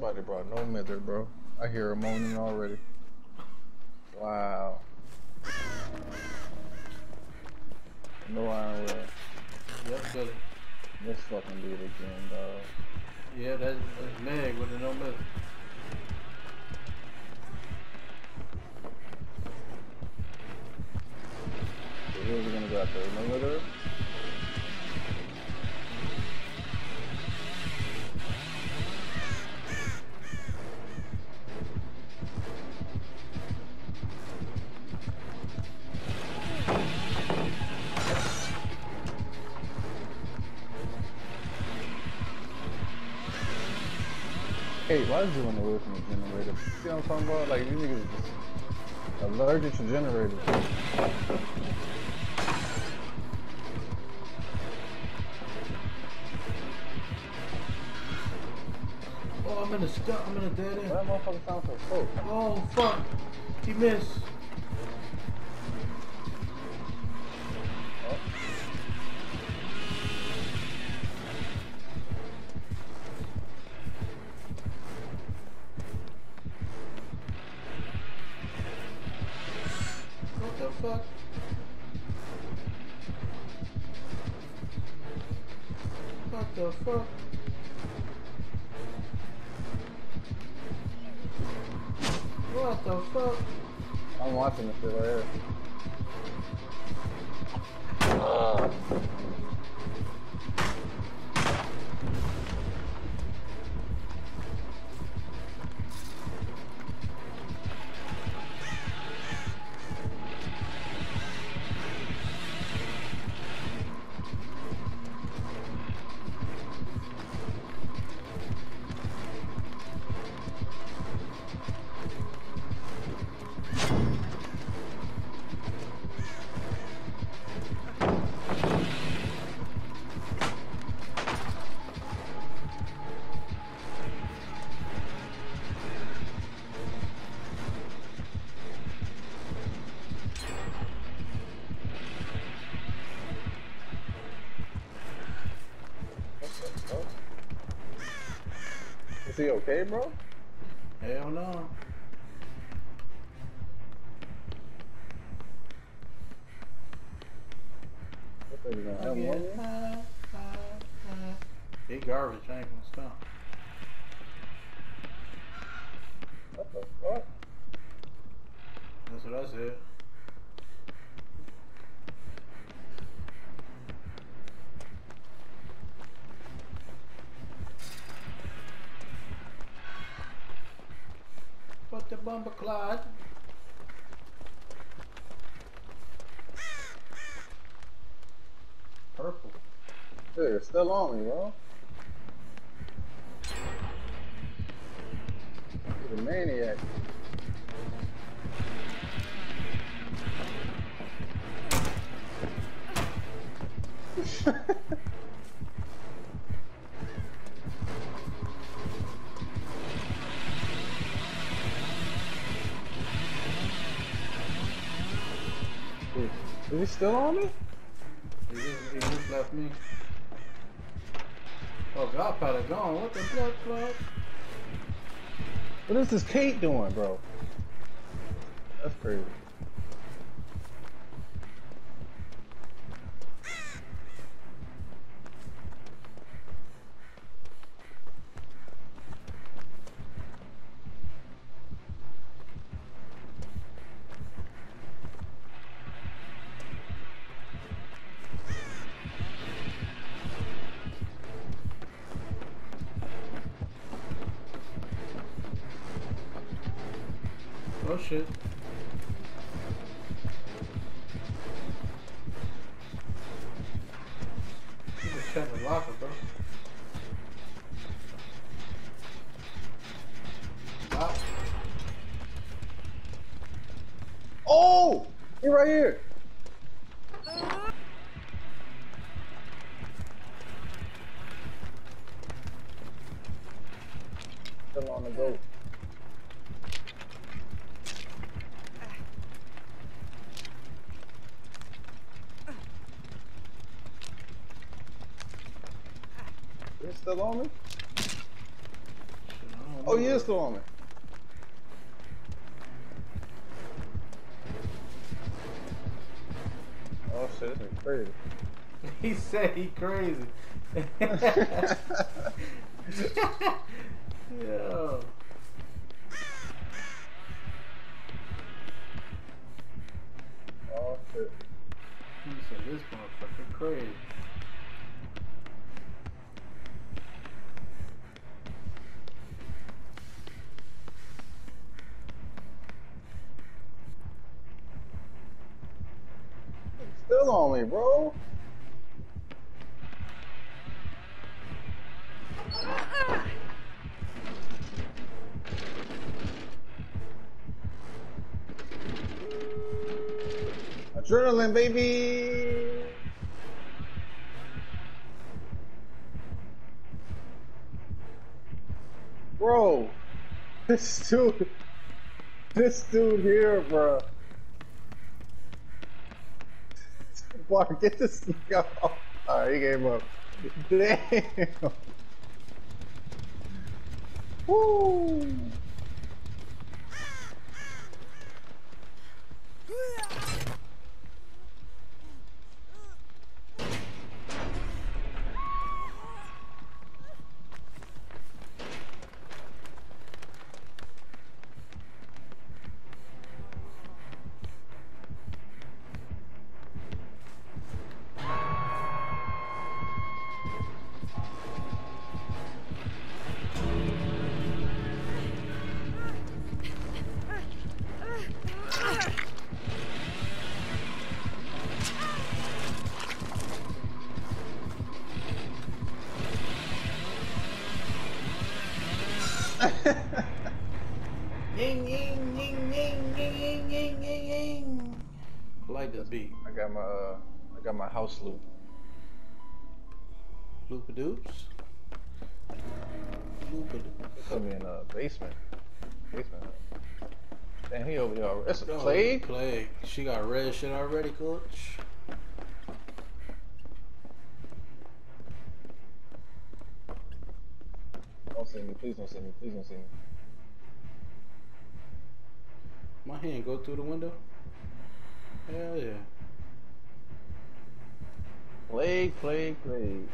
Somebody brought no mither, bro. I hear her moaning already. Wow. No iron will. Yep, it. Let's fucking do it again, dog. Yeah, that's, that's Meg with the no mither. So are gonna go after? No mither? Why is you on the way from the generator? See what I'm talking about? Like, these niggas just allergic to generators. Oh, I'm in a stuck. I'm in a dead Why end. that motherfucker sound so slow? Oh fuck, he missed. Fuck? What the fuck? What the fuck? I'm watching this shit right here. Okay, bro? Hell no. He garbage. I ain't gonna stop. What the fuck? That's what I said. What the bumper clot? Purple. Dude, it's still on me, bro. He's a maniac. Is still on me? He just, he just left me. Oh, God gone. What the fuck, clot? What is this Kate doing, bro? That's crazy. Oh shit. You just check the locker, bro. Lock. Oh! He right here. Still on the go. Still on me? Shit, I don't Oh, you is still on me. Oh shit, this is crazy. He said he crazy. Yo. Oh shit. He said this motherfucker crazy. Still on me, bro. Adrenaline, baby. Bro, this dude, this dude here, bro. Mark, get this off. Alright, he gave up. Damn. Woo. ying, ying, ying, ying, ying, ying, ying, ying. I Like this beat. I got my, uh, I got my house loop. Loopa doops. Loopa doops. Put me in a basement. Basement. Damn, he over here already. That's a no, plague. Plague. She got red shit already, coach. Don't see me. Please don't see me. Please don't see me. My hand go through the window. Hell yeah. Plague, plague, plague.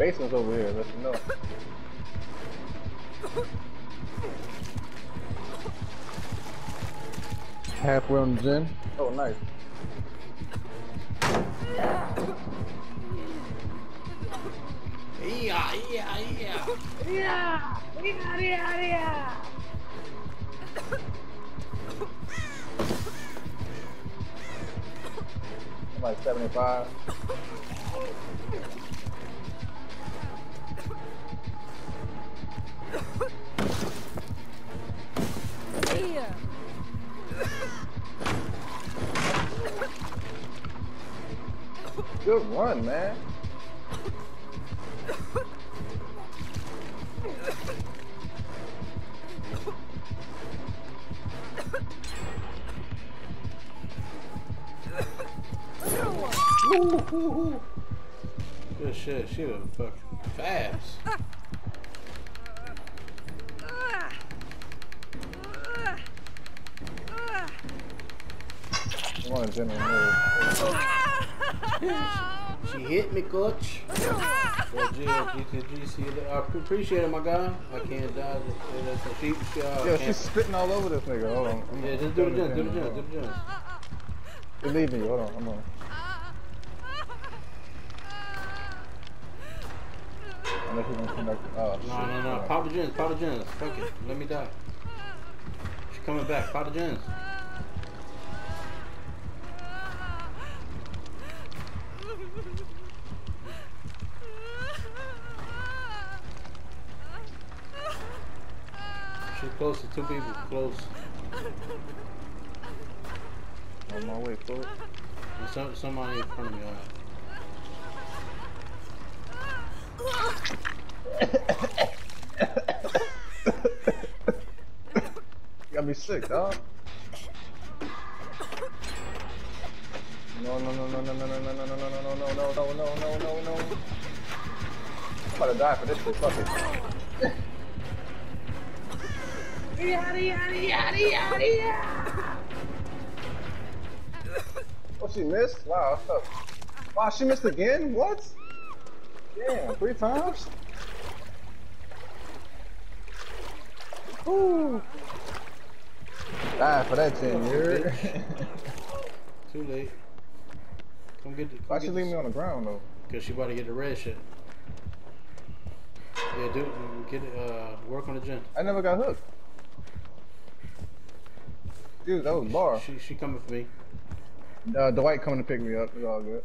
Basement's over here, let you know. Halfway on the gym. Oh, nice. Yeah, yeah, yeah. yeah, yeah, yeah, I'm like 75. Good one, man. Ooh, Good shit, she was fucking fast. One's in the middle. She hit me, coach. Well, G, G, G, see you. I appreciate it, my guy. I can't dodge it. Yeah, that's a sheep shot. Yo, she's spitting all over this nigga. Hold on. I'm- Yeah, just do the coming jump, do the in, jump, do on. the jump. Believe me. Hold on. I'm on. Unless you're gonna come back. Oh, shit. No, no, no. Hold on. Pop the gens, pop the gens. Fuck it. Let me die. She's coming back. Fight the gens. She's close to two people. Close. On my way forward. There's some, somebody in front of me. Got me sick, dog. No, no, no, no, no, no, no, no, no, no, no, no, no, no, no, no, no, no, no. I'm about to die for this shit. Fuck it. Oh, she missed? Wow, what's up? Wow, she missed again? What? Damn, three times? Ooh. Die for that 10, you? Too late. Come get the. Come Why get she leave me on the ground, though? Cause she about to get the red shit. Yeah, dude, get it. Uh, work on the gen. I never got hooked. Dude, that was bar. She she coming for me. Uh, Dwight coming to pick me up. It's all good.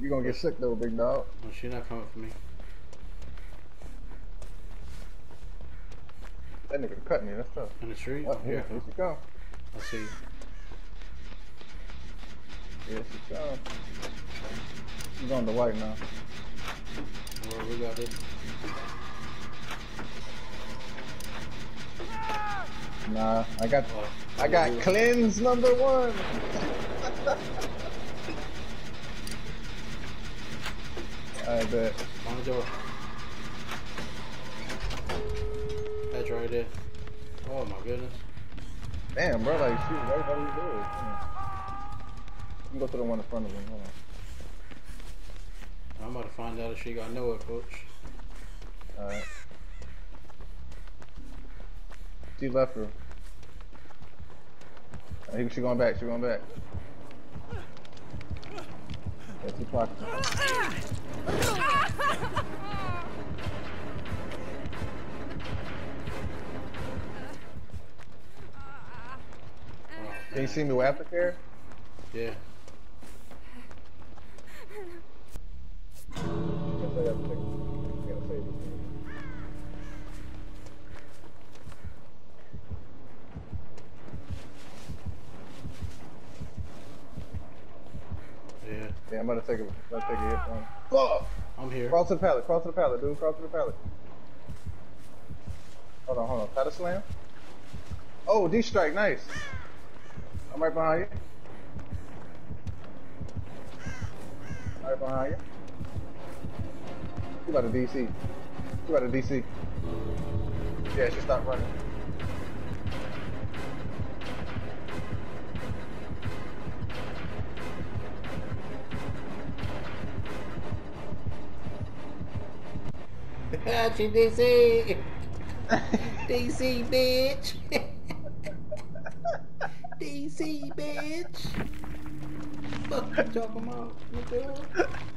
You gonna get sick though, big dog. No, she not coming for me. That nigga cut me. That's tough. In the street. Oh, here, here she come. I see. Here she come. She's on Dwight now. Well, we got it. Nah, I got, I got cleanse number one. I bet. On the door. That's right there. Oh my goodness. Damn, bro, like she's right how we do it. Let me go to the one in front of him. Hold on. I'm about to find out if she got it, coach. Alright. She left her. I think she going back, she going back. Yeah, she. Oh, Can you see me with aftercare? yeah. Yeah. Yeah, I'm about to take it. I'm about to take a hit from. Fuck! I'm here. Cross to the pallet, cross to the pallet, dude. Cross to the pallet. Hold on, hold on. Pallet slam. Oh, D strike, nice. I'm right behind you. Right behind you. You about to DC. You about to DC. Yeah, she stopped running. She DC. DC, bitch. DC, bitch. Fuck you talking about, nigga?